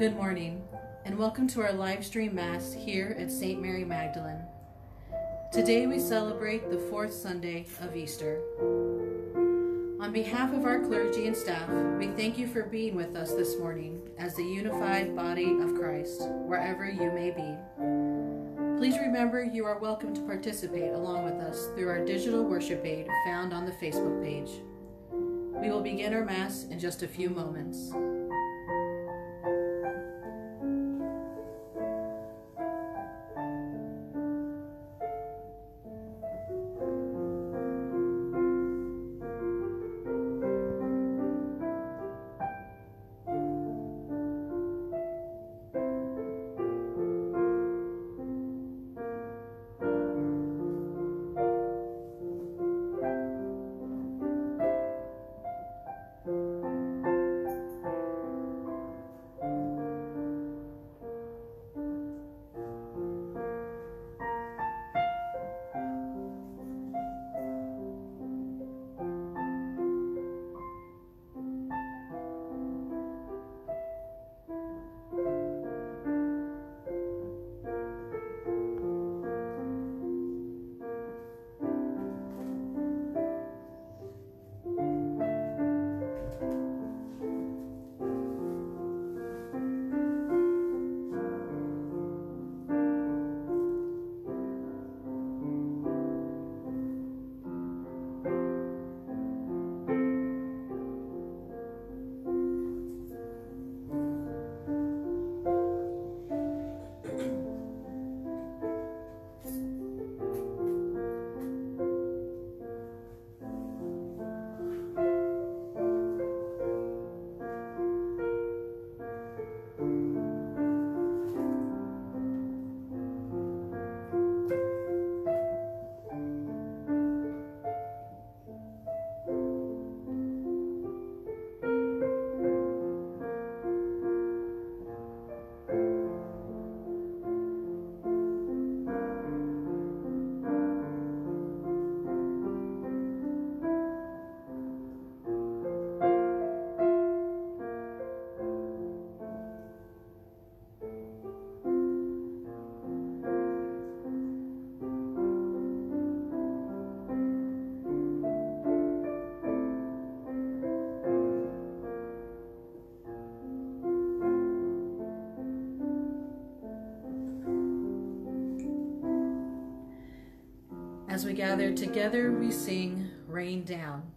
Good morning, and welcome to our live stream Mass here at St. Mary Magdalene. Today we celebrate the fourth Sunday of Easter. On behalf of our clergy and staff, we thank you for being with us this morning as the unified body of Christ, wherever you may be. Please remember you are welcome to participate along with us through our digital worship aid found on the Facebook page. We will begin our Mass in just a few moments. As we gather together, we sing Rain Down.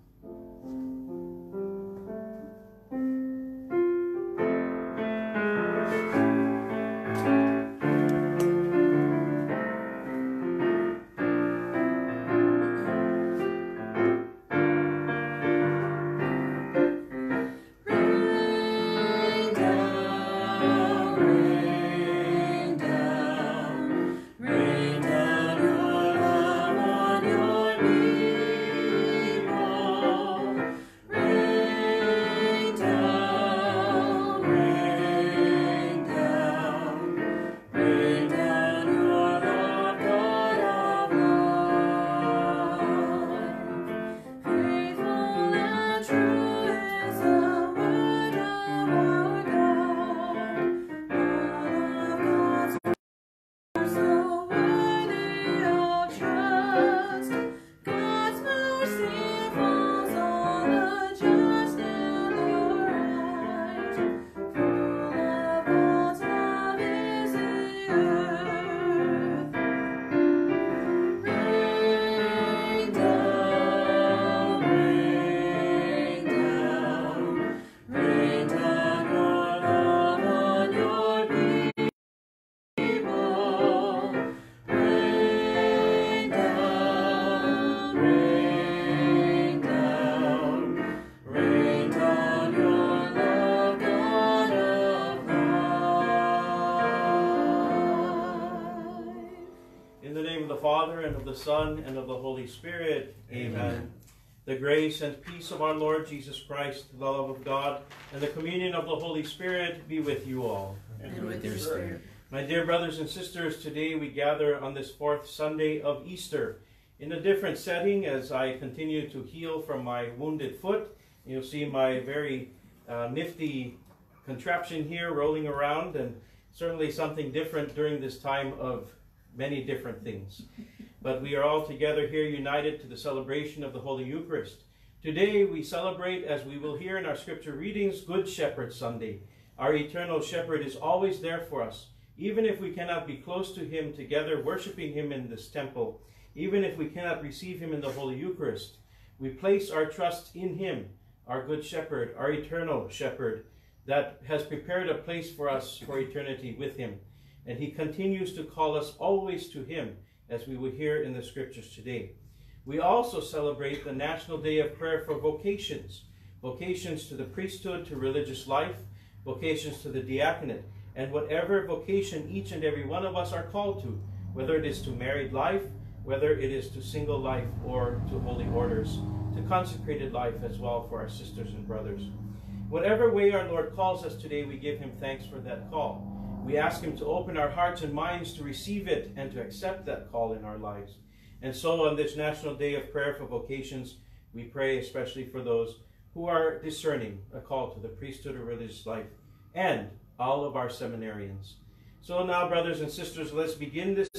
And of the Son, and of the Holy Spirit. Amen. The grace and peace of our Lord Jesus Christ, the love of God, and the communion of the Holy Spirit be with you all. And with your spirit. My dear brothers and sisters, today we gather on this fourth Sunday of Easter in a different setting as I continue to heal from my wounded foot. You'll see my very uh, nifty contraption here rolling around, and certainly something different during this time of many different things. But we are all together here united to the celebration of the Holy Eucharist. Today we celebrate, as we will hear in our scripture readings, Good Shepherd Sunday. Our eternal shepherd is always there for us, even if we cannot be close to him together, worshiping him in this temple, even if we cannot receive him in the Holy Eucharist. We place our trust in him, our good shepherd, our eternal shepherd, that has prepared a place for us for eternity with him. And he continues to call us always to him, as we will hear in the scriptures today. We also celebrate the National Day of Prayer for vocations vocations to the priesthood, to religious life, vocations to the diaconate, and whatever vocation each and every one of us are called to, whether it is to married life, whether it is to single life, or to holy orders, to consecrated life as well for our sisters and brothers. Whatever way our Lord calls us today, we give him thanks for that call. We ask him to open our hearts and minds to receive it and to accept that call in our lives. And so on this National Day of Prayer for Vocations, we pray especially for those who are discerning a call to the priesthood or religious life, and all of our seminarians. So now, brothers and sisters, let's begin this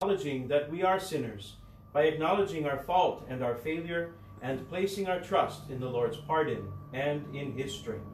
acknowledging that we are sinners by acknowledging our fault and our failure and placing our trust in the Lord's pardon and in his strength.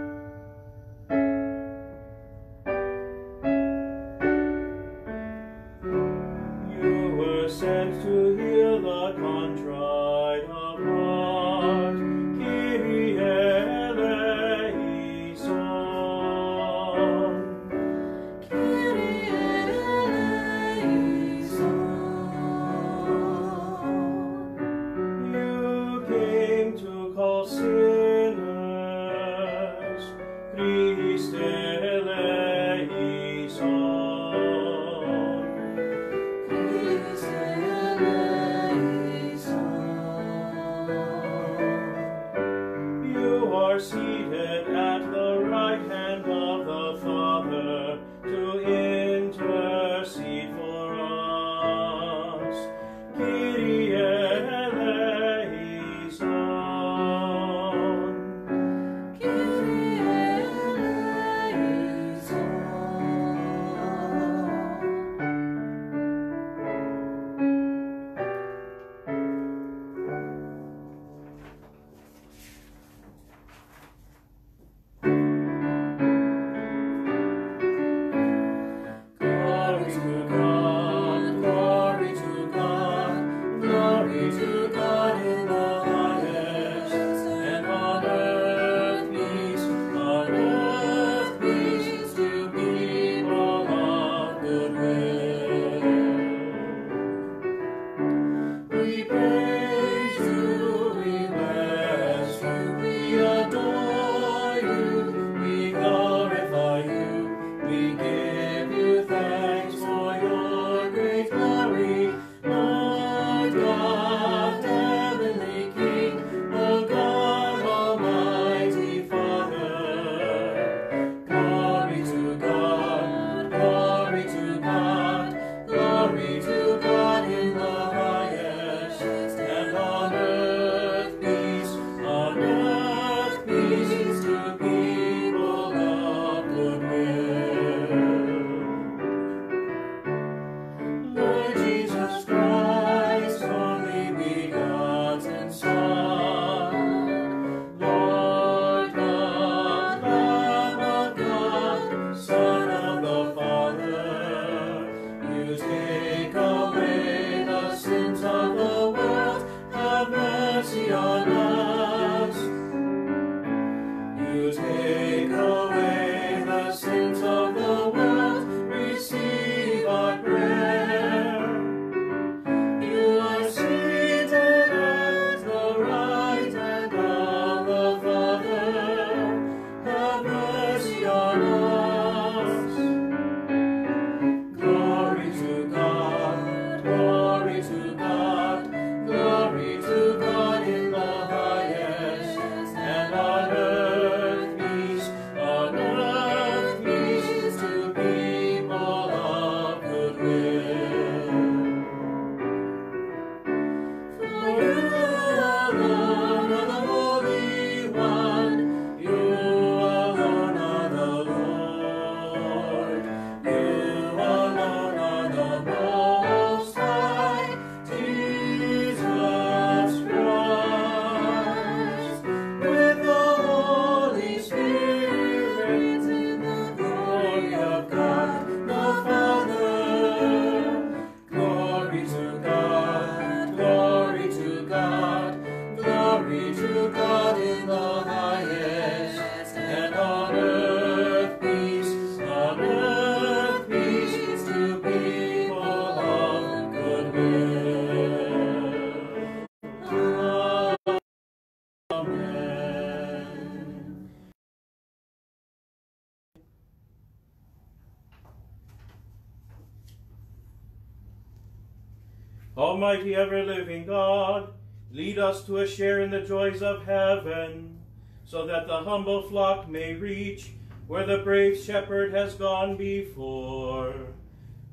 Almighty ever living God, lead us to a share in the joys of heaven, so that the humble flock may reach where the brave shepherd has gone before,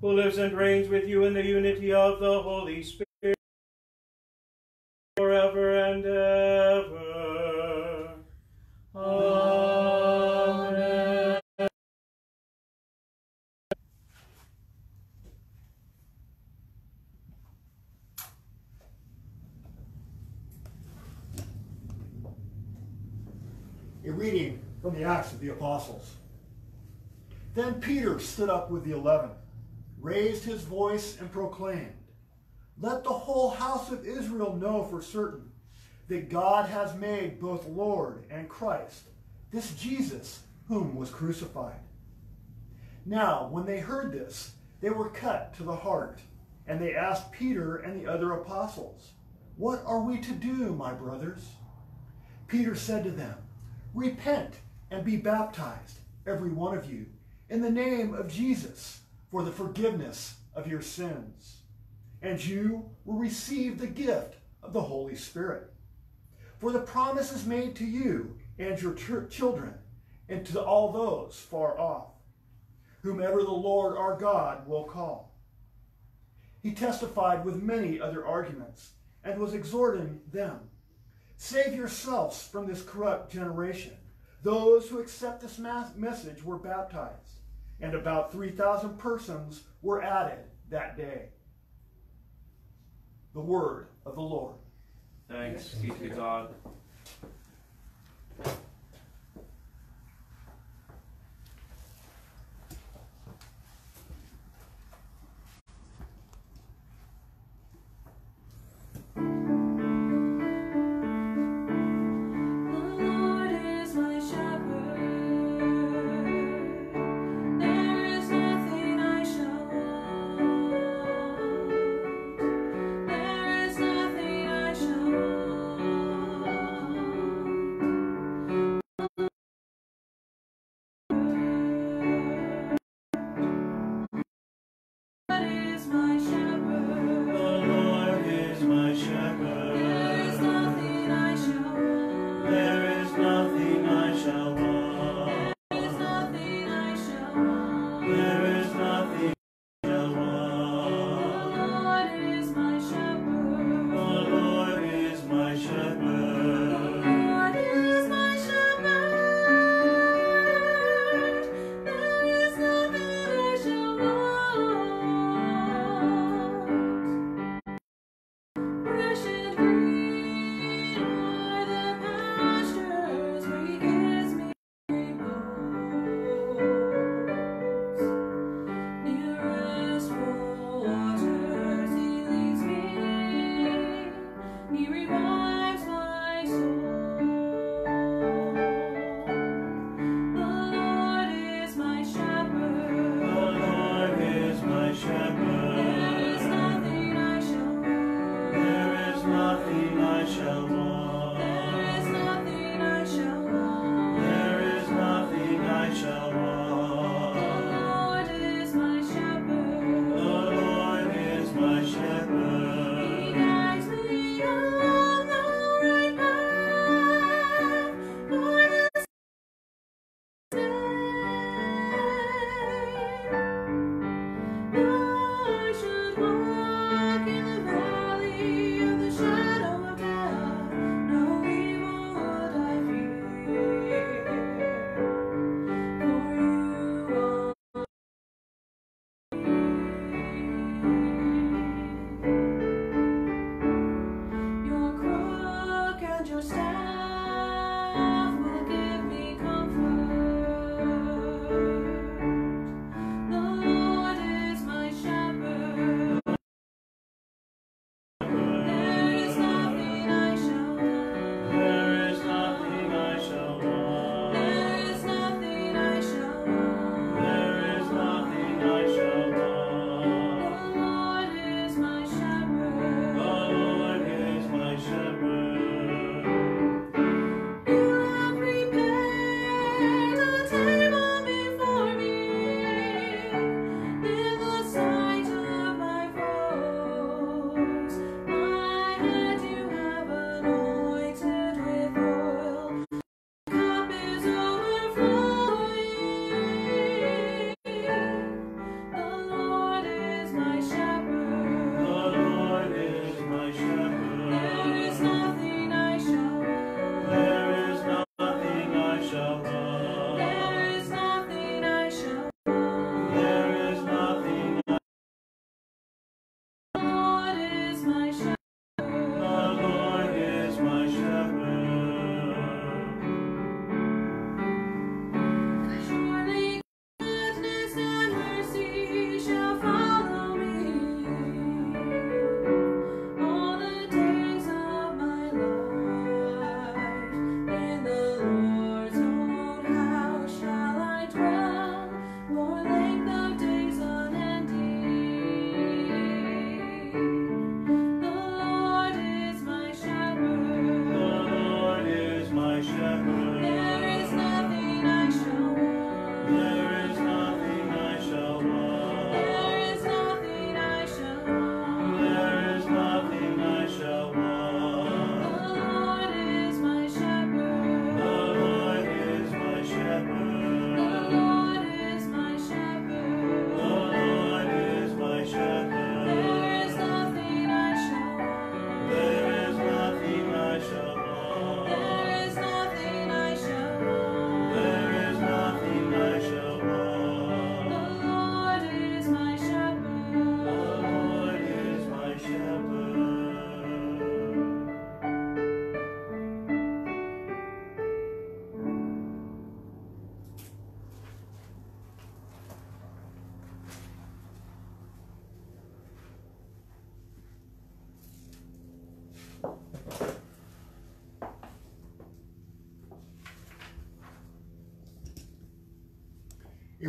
who lives and reigns with you in the unity of the Holy Spirit Apostles. Then Peter stood up with the eleven, raised his voice, and proclaimed, Let the whole house of Israel know for certain that God has made both Lord and Christ, this Jesus whom was crucified. Now, when they heard this, they were cut to the heart, and they asked Peter and the other apostles, What are we to do, my brothers? Peter said to them, Repent and be baptized, every one of you, in the name of Jesus, for the forgiveness of your sins. And you will receive the gift of the Holy Spirit. For the promise is made to you and your ch- children, and to all those far off, whomever the Lord our God will call. He testified with many other arguments, and was exhorting them Save yourselves from this corrupt generation. Those who accept this mass message were baptized, and about 3,000 persons were added that day. The word of the Lord. Thanks be to God.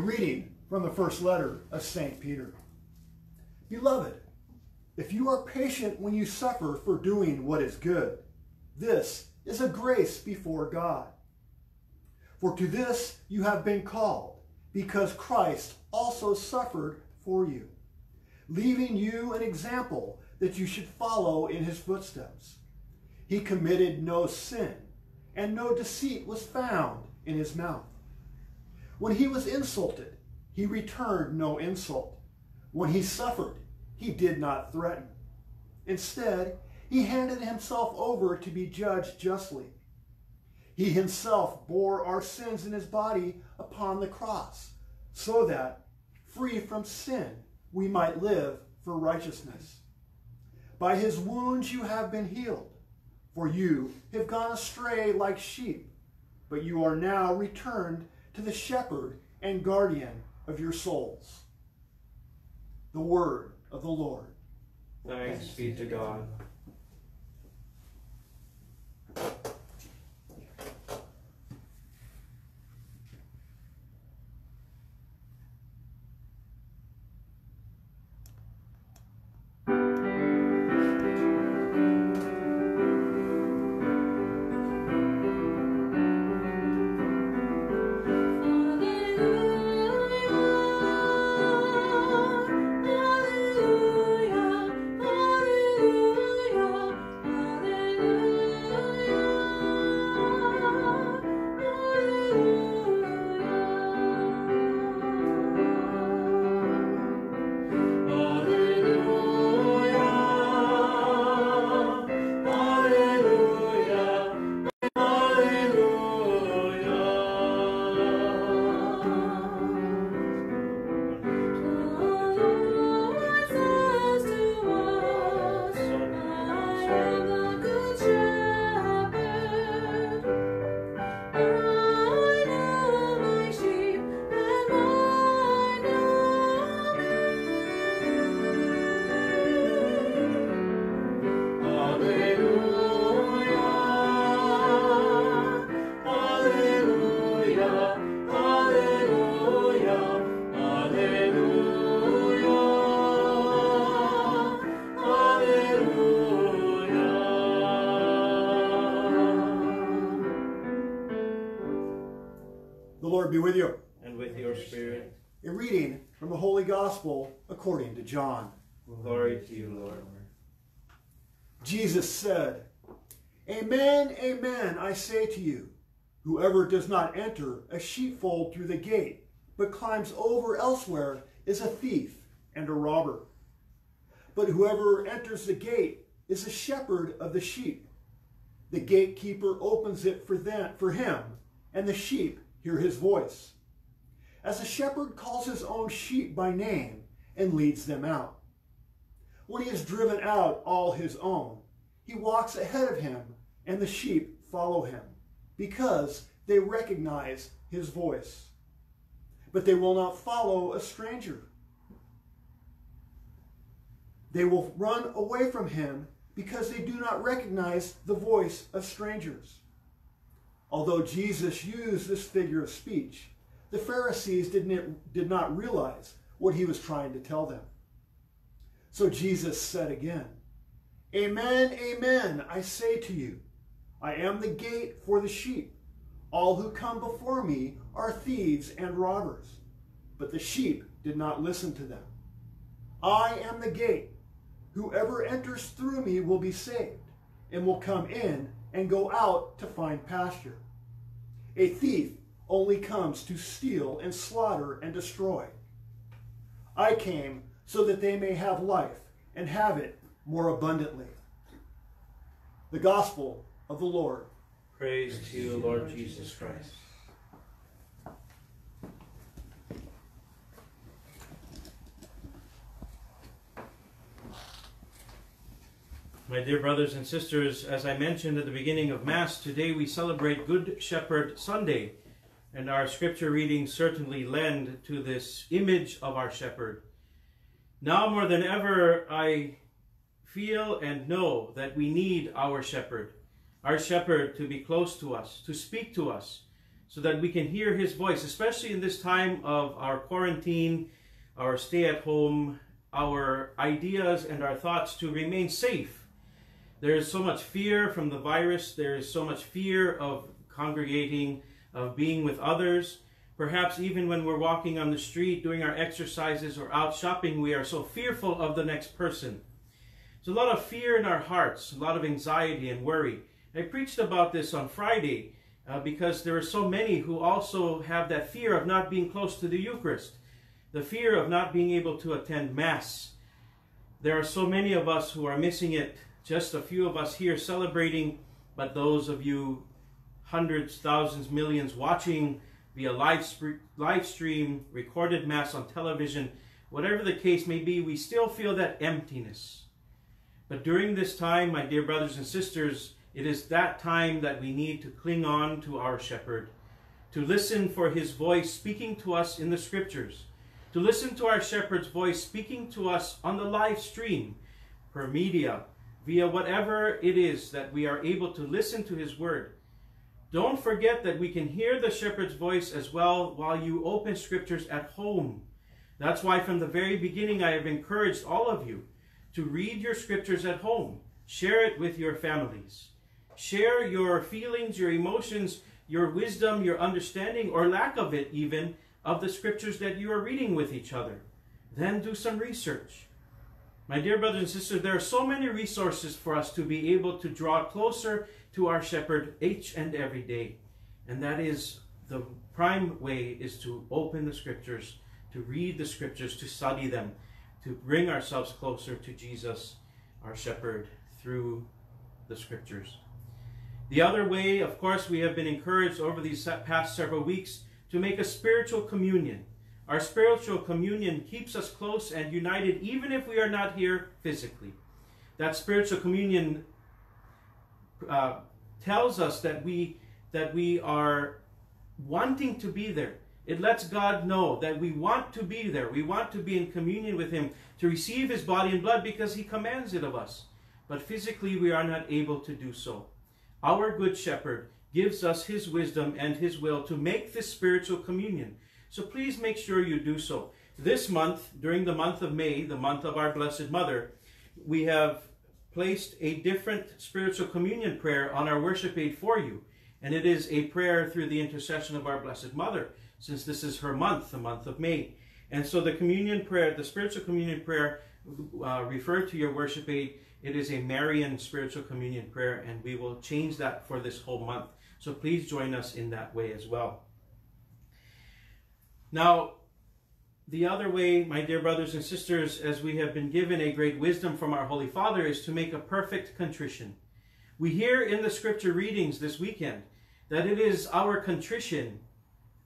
Reading from the first letter of St. Peter. Beloved, if you are patient when you suffer for doing what is good, this is a grace before God. For to this you have been called, because Christ also suffered for you, leaving you an example that you should follow in his footsteps. He committed no sin, and no deceit was found in his mouth. When he was insulted, he returned no insult. When he suffered, he did not threaten. Instead, he handed himself over to be judged justly. He himself bore our sins in his body upon the cross, so that, free from sin, we might live for righteousness. By his wounds you have been healed, for you have gone astray like sheep, but you are now returned to the shepherd and guardian of your souls. The word of the Lord. Thanks be to God. Lord be with you. And with your spirit, A reading from the Holy Gospel according to John. glory to you, Lord. Jesus said, Amen, amen, I say to you, whoever does not enter a sheepfold through the gate, but climbs over elsewhere, is a thief and a robber. But whoever enters the gate is a shepherd of the sheep. The gatekeeper opens it for them, for him, and the sheep hear his voice. As a shepherd calls his own sheep by name and leads them out. When he has driven out all his own, he walks ahead of him, and the sheep follow him, because they recognize his voice. But they will not follow a stranger. They will run away from him because they do not recognize the voice of strangers. Although Jesus used this figure of speech, the Pharisees did not, did not realize what he was trying to tell them. So Jesus said again, Amen, amen, I say to you, I am the gate for the sheep. All who come before me are thieves and robbers, but the sheep did not listen to them. I am the gate. Whoever enters through me will be saved, and will come in and go out to find pasture. A thief only comes to steal and slaughter and destroy. I came so that they may have life and have it more abundantly. The Gospel of the Lord. Praise to you, Lord Jesus Christ. My dear brothers and sisters, as I mentioned at the beginning of Mass, today we celebrate Good Shepherd Sunday, and our scripture readings certainly lend to this image of our shepherd. Now more than ever, I feel and know that we need our shepherd, our shepherd to be close to us, to speak to us, so that we can hear his voice, especially in this time of our quarantine, our stay at home, our ideas and our thoughts to remain safe. There is so much fear from the virus, there is so much fear of congregating, of being with others. Perhaps even when we're walking on the street, doing our exercises, or out shopping, we are so fearful of the next person. There's a lot of fear in our hearts, a lot of anxiety and worry. I preached about this on Friday uh, because there are so many who also have that fear of not being close to the Eucharist, the fear of not being able to attend Mass. There are so many of us who are missing it, just a few of us here celebrating, but those of you, hundreds, thousands, millions watching via live, live stream, recorded Mass on television, whatever the case may be, we still feel that emptiness. But during this time, my dear brothers and sisters, it is that time that we need to cling on to our shepherd, to listen for his voice speaking to us in the scriptures, to listen to our shepherd's voice speaking to us on the live stream, per media, via whatever it is that we are able to listen to his word. Don't forget that we can hear the shepherd's voice as well while you open scriptures at home. That's why from the very beginning I have encouraged all of you to read your scriptures at home. Share it with your families. Share your feelings, your emotions, your wisdom, your understanding, or lack of it even, of the scriptures that you are reading with each other. Then do some research. My dear brothers and sisters, there are so many resources for us to be able to draw closer to our shepherd each and every day. And that is the prime way is to open the scriptures, to read the scriptures, to study them, to bring ourselves closer to Jesus, our shepherd, through the scriptures. The other way, of course, we have been encouraged over these past several weeks to make a spiritual communion. Our spiritual communion keeps us close and united even if we are not here physically. That spiritual communion uh, tells us that we that we are wanting to be there. It lets God know that we want to be there. We want to be in communion with Him, to receive His body and blood because He commands it of us. But physically, we are not able to do so. Our Good Shepherd gives us His wisdom and His will to make this spiritual communion. So please make sure you do so. This month, during the month of May, the month of our Blessed Mother, we have placed a different spiritual communion prayer on our worship aid for you. And it is a prayer through the intercession of our Blessed Mother, since this is her month, the month of May. And so the communion prayer, the spiritual communion prayer, uh, referred to your worship aid, it is a Marian spiritual communion prayer, and we will change that for this whole month. So please join us in that way as well. Now, the other way, my dear brothers and sisters, as we have been given a great wisdom from our Holy Father, is to make a perfect contrition. We hear in the scripture readings this weekend that it is our contrition,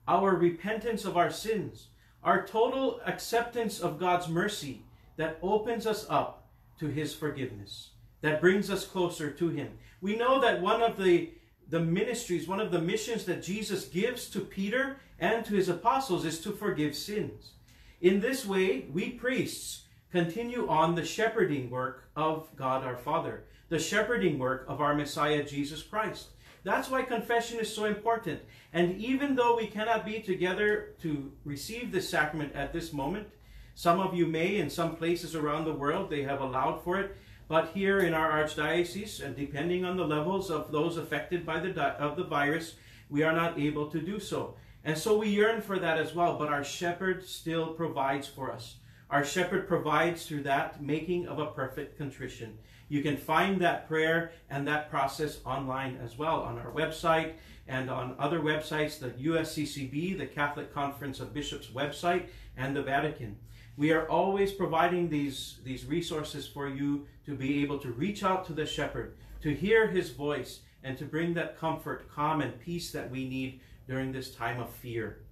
our repentance of our sins, our total acceptance of God's mercy that opens us up to His forgiveness, that brings us closer to Him. We know that one of the, the ministries, one of the missions that Jesus gives to Peter and to His apostles is to forgive sins. In this way, we priests continue on the shepherding work of God our Father, the shepherding work of our Messiah Jesus Christ. That's why confession is so important. And even though we cannot be together to receive this sacrament at this moment, some of you may in some places around the world, they have allowed for it. But here in our archdiocese, and depending on the levels of those affected by the of the virus, we are not able to do so. And so we yearn for that as well, but our shepherd still provides for us. Our shepherd provides through that making of a perfect contrition. You can find that prayer and that process online as well on our website and on other websites, the USCCB, the Catholic Conference of Bishops website, and the Vatican. We are always providing these, these resources for you to be able to reach out to the shepherd, to hear his voice, and to bring that comfort, calm, and peace that we need during this time of fear.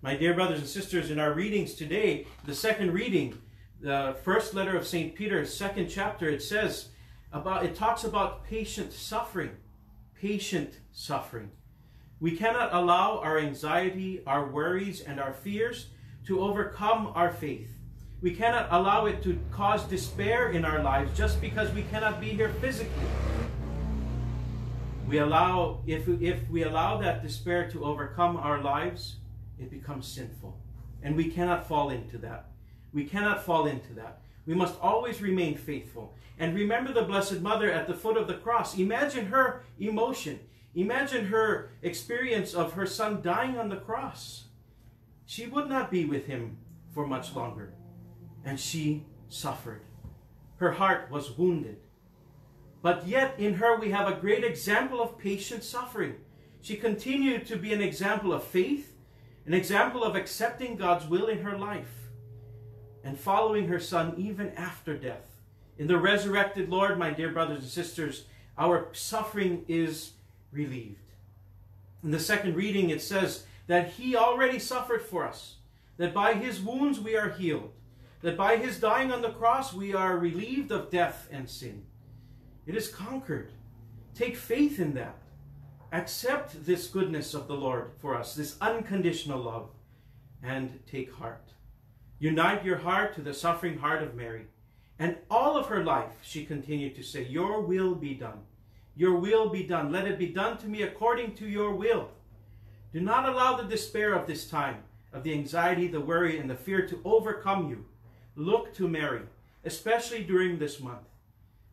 My dear brothers and sisters, in our readings today, the second reading, the first letter of St. Peter, second chapter, it says about, it talks about patient suffering. Patient suffering. We cannot allow our anxiety, our worries, and our fears to overcome our faith. We cannot allow it to cause despair in our lives just because we cannot be here physically. we allow if if we allow that despair to overcome our lives, it becomes sinful. And we cannot fall into that. We cannot fall into that. We must always remain faithful. And remember the Blessed Mother at the foot of the cross. Imagine her emotion. Imagine her experience of her son dying on the cross. She would not be with him for much longer. And she suffered. Her heart was wounded. But yet, in her, we have a great example of patient suffering. She continued to be an example of faith, an example of accepting God's will in her life, and following her son even after death. In the resurrected Lord, my dear brothers and sisters, our suffering is relieved. In the second reading, it says that He already suffered for us, that by His wounds we are healed, that by His dying on the cross we are relieved of death and sin. It is conquered. Take faith in that. Accept this goodness of the Lord for us, this unconditional love, and take heart. Unite your heart to the suffering heart of Mary. And all of her life, she continued to say, Your will be done. Your will be done. Let it be done to me according to your will. Do not allow the despair of this time, of the anxiety, the worry, and the fear to overcome you. Look to Mary, especially during this month,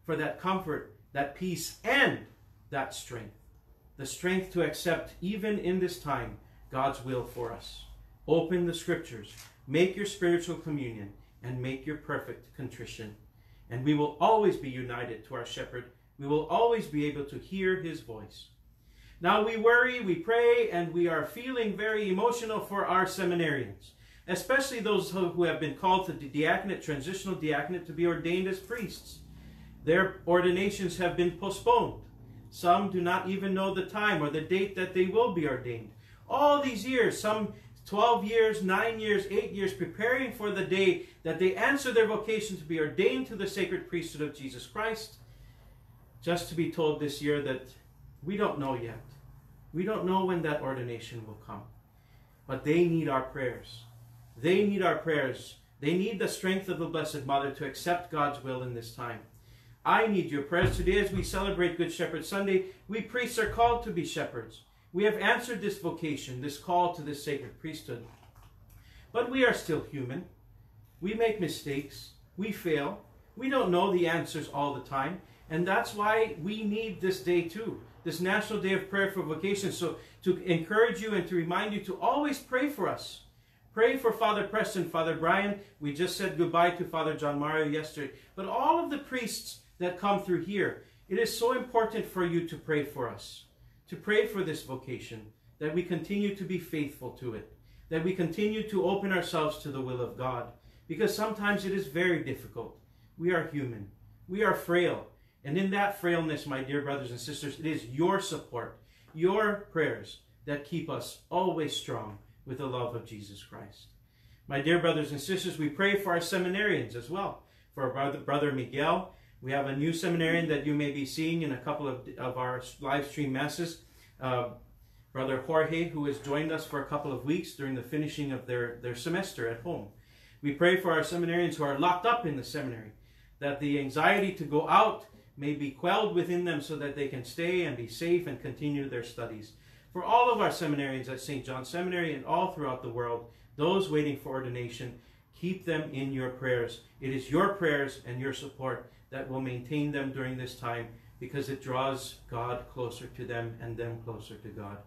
for that comfort, that peace, and that strength. The strength to accept, even in this time, God's will for us. Open the scriptures, make your spiritual communion, and make your perfect contrition. And we will always be united to our shepherd. We will always be able to hear his voice. Now we worry, we pray, and we are feeling very emotional for our seminarians, especially those who have been called to the diaconate, transitional diaconate, to be ordained as priests. Their ordinations have been postponed. Some do not even know the time or the date that they will be ordained. All these years, some 12 years, 9 years, 8 years, preparing for the day that they answer their vocation to be ordained to the sacred priesthood of Jesus Christ, just to be told this year that we don't know yet. We don't know when that ordination will come. But they need our prayers. They need our prayers. They need the strength of the Blessed Mother to accept God's will in this time. I need your prayers today as we celebrate Good Shepherd Sunday. We priests are called to be shepherds. We have answered this vocation, this call to this sacred priesthood. But we are still human. We make mistakes. We fail. We don't know the answers all the time. And that's why we need this day too, this National Day of Prayer for Vocation. So to encourage you and to remind you to always pray for us. Pray for Father Preston, Father Brian. We just said goodbye to Father John Mario yesterday. But all of the priests that come through here, it is so important for you to pray for us, to pray for this vocation, that we continue to be faithful to it, that we continue to open ourselves to the will of God. Because sometimes it is very difficult. We are human, we are frail. And in that frailness, my dear brothers and sisters, it is your support, your prayers that keep us always strong with the love of Jesus Christ. My dear brothers and sisters, we pray for our seminarians as well. For our brother, Miguel, we have a new seminarian that you may be seeing in a couple of, of our live stream masses. Uh, Brother Jorge, who has joined us for a couple of weeks during the finishing of their, their semester at home. We pray for our seminarians who are locked up in the seminary, that the anxiety to go out may be quelled within them so that they can stay and be safe and continue their studies. For all of our seminarians at St. John Seminary and all throughout the world, those waiting for ordination, keep them in your prayers. It is your prayers and your support that will maintain them during this time because it draws God closer to them and them closer to God.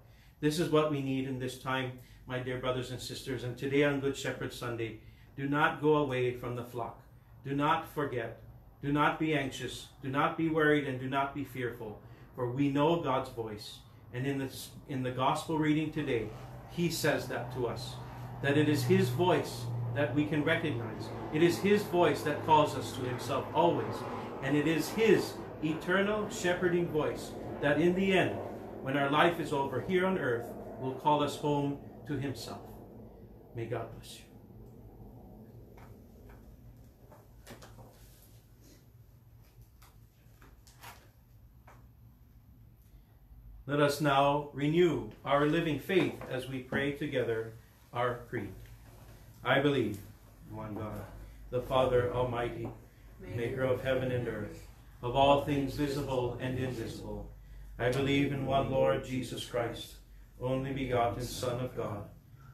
This is what we need in this time, my dear brothers and sisters. And today on Good Shepherd Sunday, do not go away from the flock. Do not forget. Do not be anxious. Do not be worried and do not be fearful, for we know God's voice. And in, this, in the gospel reading today, He says that to us that it is His voice that we can recognize. It is His voice that calls us to Himself always. And it is His eternal shepherding voice that in the end, when our life is over here on earth, will call us home to Himself. May God bless you. Let us now renew our living faith as we pray together our creed. I believe in one God, the Father Almighty, maker of heaven and earth, of all things visible and invisible. I believe in one Lord Jesus Christ, only begotten Son of God,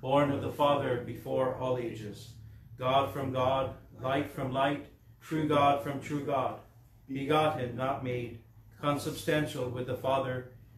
born of the Father before all ages, God from God, light from light, true God from true God, begotten, not made, consubstantial with the Father,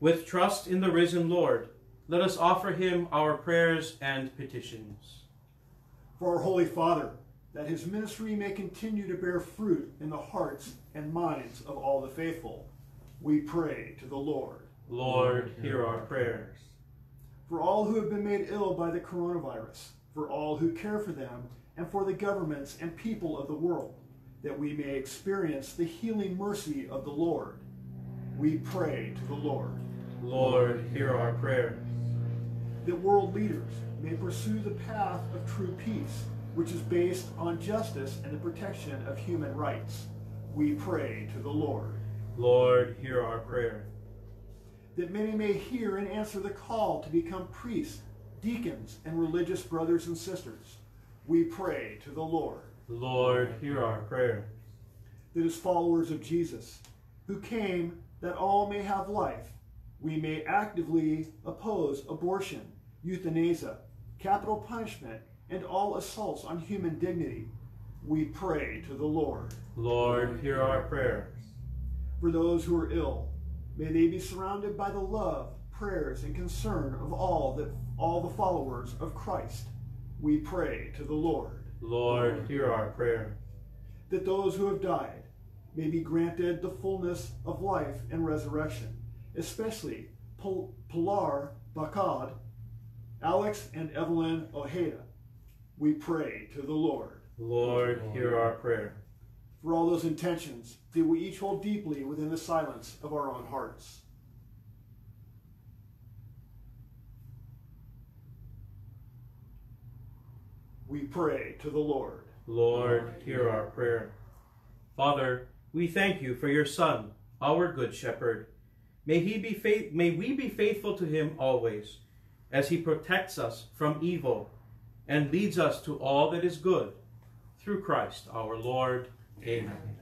With trust in the risen Lord, let us offer him our prayers and petitions. For our Holy Father, that his ministry may continue to bear fruit in the hearts and minds of all the faithful, we pray to the Lord. Lord, hear our prayers. For all who have been made ill by the coronavirus, for all who care for them, and for the governments and people of the world, that we may experience the healing mercy of the Lord, we pray to the Lord. Lord, hear our prayer. That world leaders may pursue the path of true peace, which is based on justice and the protection of human rights, we pray to the Lord. Lord, hear our prayer. that many may hear and answer the call to become priests, deacons, and religious brothers and sisters. We pray to the Lord Lord, hear our prayer. that as followers of Jesus, who came that all may have life, we may actively oppose abortion, euthanasia, capital punishment, and all assaults on human dignity. We pray to the Lord. Lord, hear our prayers. For those who are ill, may they be surrounded by the love, prayers, and concern of all that all the followers of Christ. We pray to the Lord Lord, hear our prayer. that those who have died may be granted the fullness of life and resurrection, especially Pil- Pilar Bakad, Alex and Evelyn Ojeda. We pray to the Lord. Lord, hear our prayer. For all those intentions that we each hold deeply within the silence of our own hearts. We pray to the Lord. Lord, hear our prayer. Father, we thank you for your Son, our good shepherd. May he be faith may we be faithful to him always, as he protects us from evil and leads us to all that is good. Through Christ our Lord. Amen.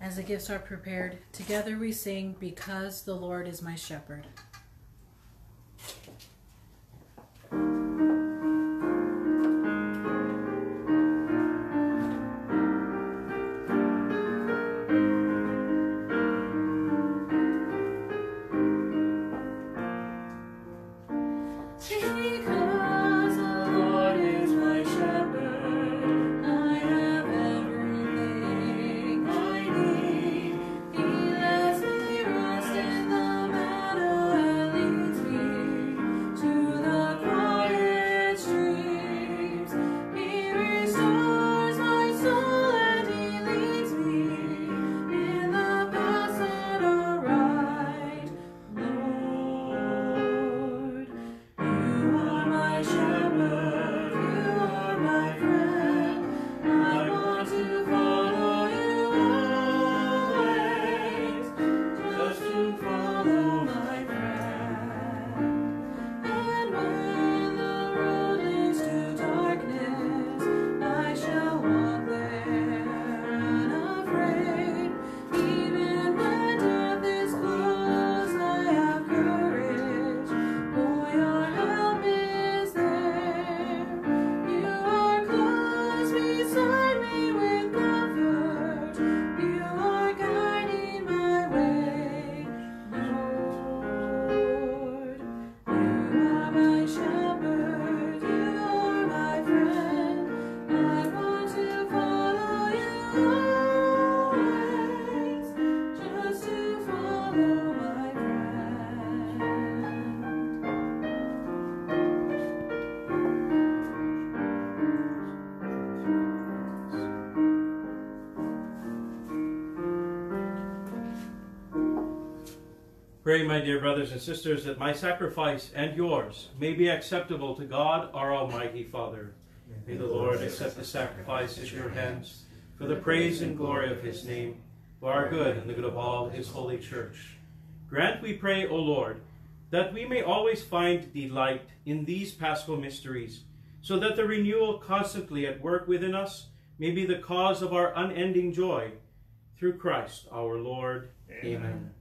As the gifts are prepared, together we sing, Because the Lord is my shepherd. Pray, my dear brothers and sisters, that my sacrifice and yours may be acceptable to God, our Almighty Father. May the Lord accept the sacrifice at your hands for the praise and glory of his name, for our good and the good of all his holy church. Grant, we pray, O Lord, that we may always find delight in these paschal mysteries, so that the renewal constantly at work within us may be the cause of our unending joy. Through Christ our Lord. Amen.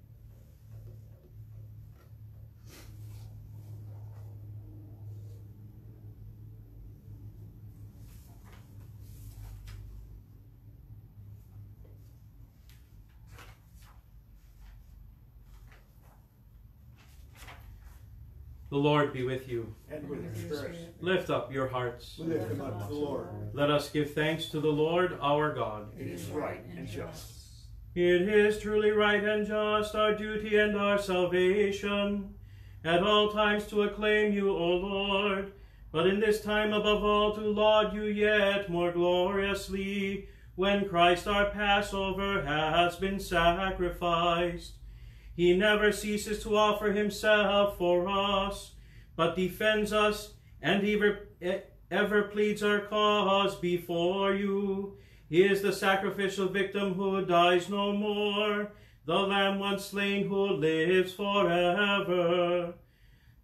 The Lord be with you. And with your spirit. Lift up your hearts. Lift him up to the Lord. Let us give thanks to the Lord our God. It is right and just. It is truly right and just, our duty and our salvation, at all times to acclaim you, O Lord, but in this time above all to laud you yet more gloriously, when Christ our Passover has been sacrificed. He never ceases to offer himself for us, but defends us and ever, ever pleads our cause before you. He is the sacrificial victim who dies no more, the Lamb once slain who lives forever.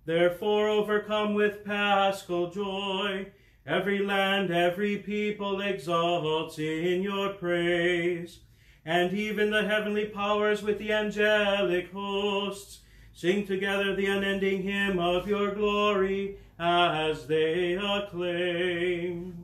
Therefore, overcome with paschal joy, every land, every people exalts in your praise. And even the heavenly powers with the angelic hosts sing together the unending hymn of your glory as they acclaim.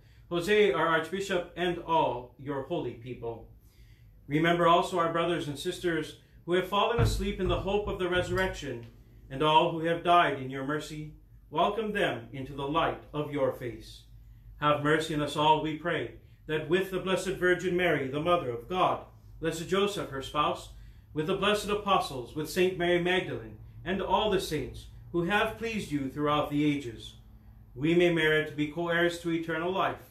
Jose our Archbishop, and all your holy people. Remember also our brothers and sisters who have fallen asleep in the hope of the resurrection, and all who have died in your mercy. Welcome them into the light of your face. Have mercy on us all, we pray, that with the Blessed Virgin Mary, the Mother of God, Blessed Joseph, her spouse, with the blessed apostles, with Saint Mary Magdalene, and all the saints who have pleased you throughout the ages, we may merit to be co-heirs to eternal life,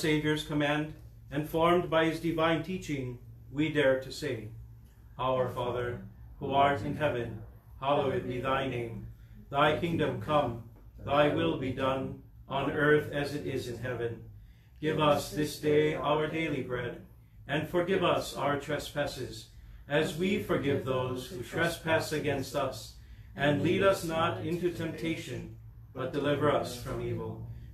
Savior's command, and formed by his divine teaching, we dare to say, Our Father, who art in heaven, hallowed be thy name. Thy kingdom come, thy will be done, on earth as it is in heaven. Give us this day our daily bread, and forgive us our trespasses, as we forgive those who trespass against us. And lead us not into temptation, but deliver us from evil.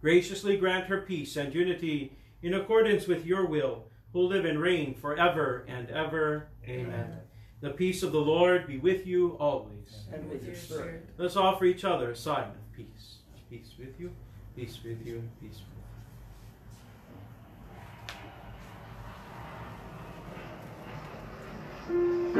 Graciously grant her peace and unity in accordance with your will, who live and reign forever and ever. Amen. The peace of the Lord be with you always. And with your spirit. Let's offer each other a sign of peace. Peace with you, peace with you, peace with you. Jesus,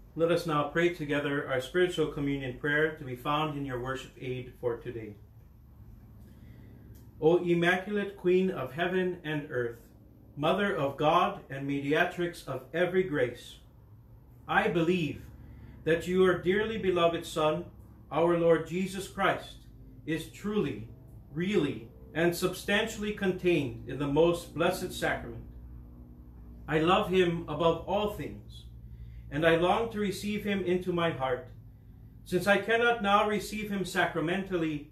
Let us now pray together our spiritual communion prayer to be found in your worship aid for today. O Immaculate Queen of heaven and earth, Mother of God and mediatrix of every grace, I believe that your dearly beloved Son, our Lord Jesus Christ, is truly, really, and substantially contained in the most blessed sacrament. I love him above all things, and I long to receive him into my heart. Since I cannot now receive him sacramentally,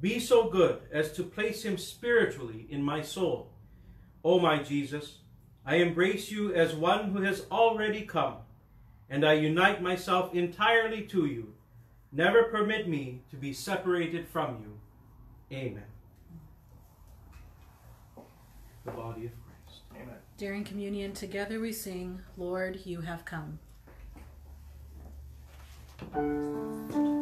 be so good as to place him spiritually in my soul. O my Jesus, I embrace you as one who has already come, and I unite myself entirely to you. Never permit me to be separated from you. Amen. The body of Christ. Amen. During communion together we sing, Lord, you have come. Thank you.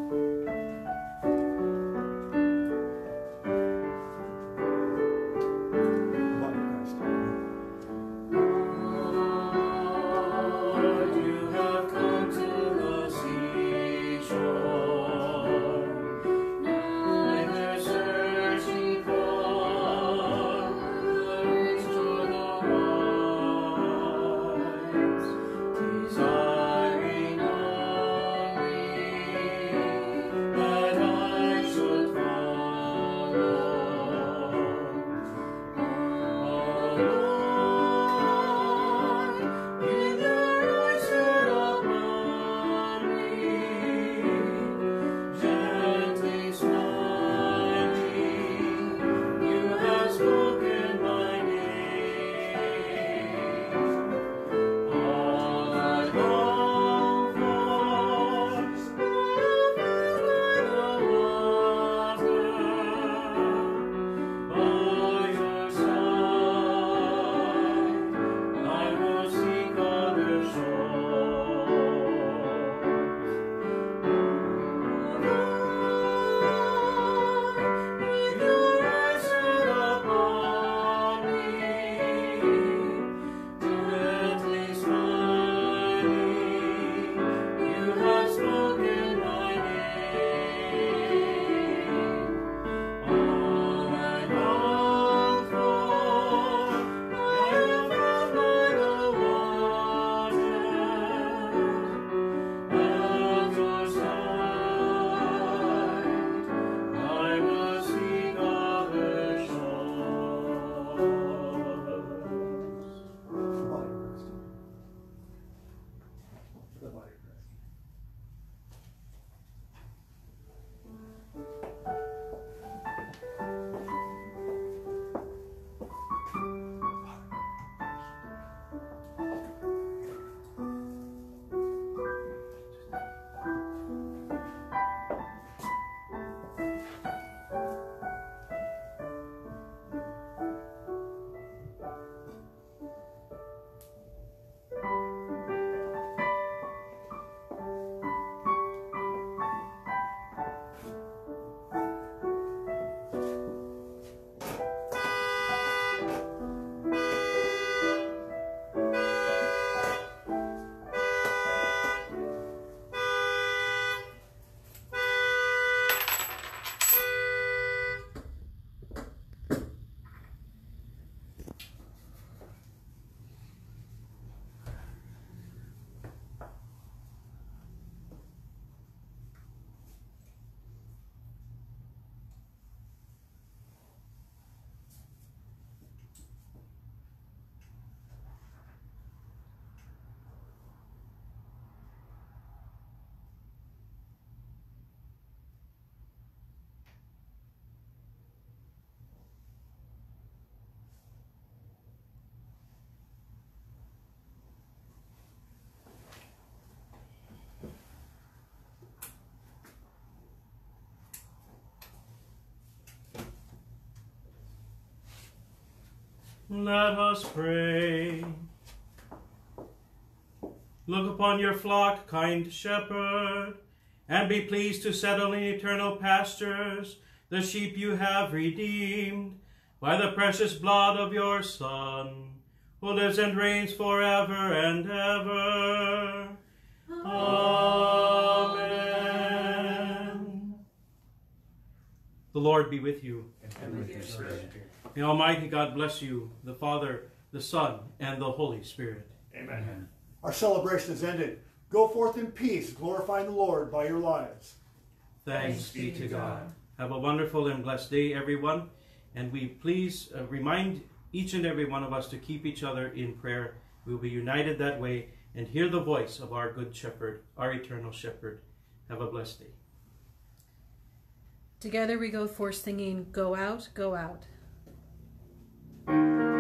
Let us pray. Look upon your flock, kind shepherd, and be pleased to settle in eternal pastures the sheep you have redeemed by the precious blood of your Son, who lives and reigns forever and ever. Amen. The Lord be with you. And with your spirit. May Almighty God bless you, the Father, the Son, and the Holy Spirit. Amen. Our celebration is ended. Go forth in peace, glorifying the Lord by your lives. Thanks be to God. Have a wonderful and blessed day, everyone. And we please uh, remind each and every one of us to keep each other in prayer. We will be united that way and hear the voice of our good shepherd, our eternal shepherd. Have a blessed day. Together we go forth singing, Go Out, Go Out. Thank you.